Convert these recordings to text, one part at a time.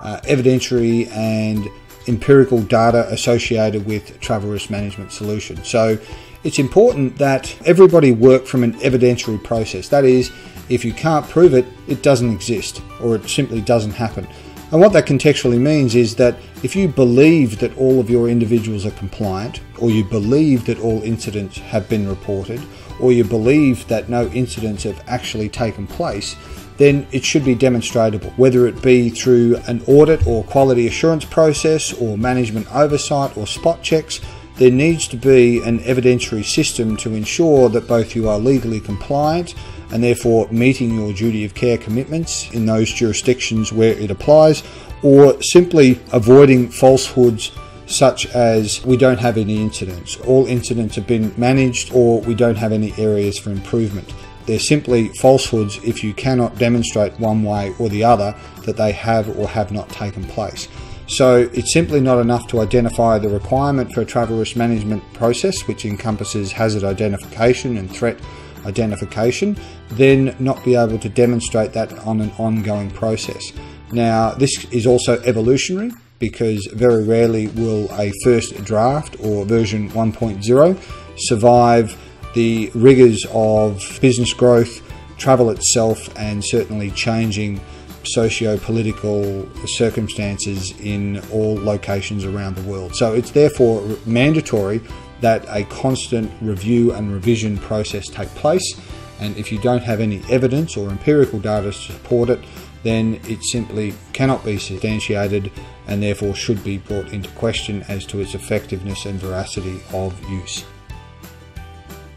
Uh, evidentiary and empirical data associated with travel risk management solutions. So it's important that everybody work from an evidentiary process. That is, if you can't prove it, it doesn't exist or it simply doesn't happen. And what that contextually means is that if you believe that all of your individuals are compliant, or you believe that all incidents have been reported, or you believe that no incidents have actually taken place, then it should be demonstrable, whether it be through an audit or quality assurance process, or management oversight, or spot checks. There needs to be an evidentiary system to ensure that both you are legally compliant and therefore meeting your duty of care commitments in those jurisdictions where it applies, or simply avoiding falsehoods such as we don't have any incidents, all incidents have been managed, or we don't have any areas for improvement. They're simply falsehoods if you cannot demonstrate one way or the other that they have or have not taken place. So it's simply not enough to identify the requirement for a travel risk management process, which encompasses hazard identification and threat identification, then not be able to demonstrate that on an ongoing process. Now, this is also evolutionary because very rarely will a first draft or version 1.0 survive the rigors of business growth, travel itself, and certainly changing socio political circumstances in all locations around the world. So it's therefore mandatory that a constant review and revision process take place. And if you don't have any evidence or empirical data to support it, then it simply cannot be substantiated and therefore should be brought into question as to its effectiveness and veracity of use.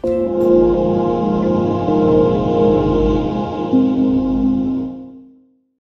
Thank you.